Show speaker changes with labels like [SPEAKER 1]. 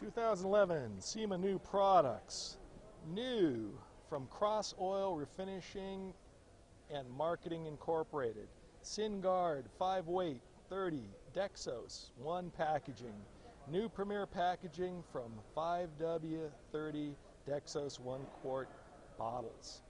[SPEAKER 1] 2011 SEMA new products. New from Cross Oil Refining and Marketing Incorporated. SynGard 5 weight 30 Dexos 1 packaging. New Premier packaging from 5W30 Dexos 1 quart bottles.